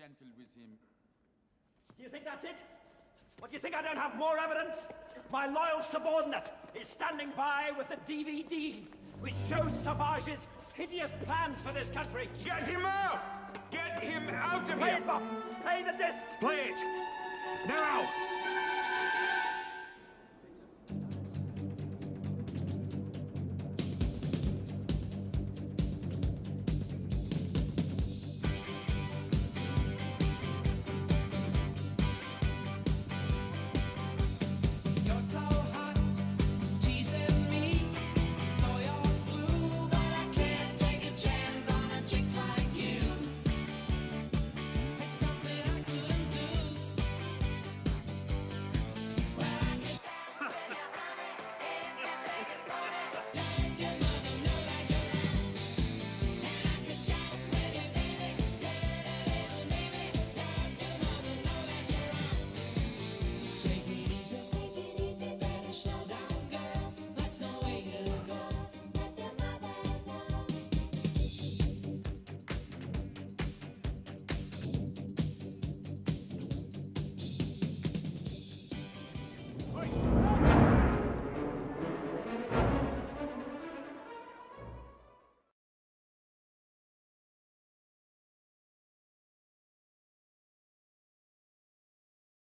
gentle with him. Do you think that's it? What, do you think I don't have more evidence? My loyal subordinate is standing by with a DVD which shows Sauvage's hideous plans for this country. Get him out! Get him out of Play here! it, Bob! Play the disc! Play it! Now!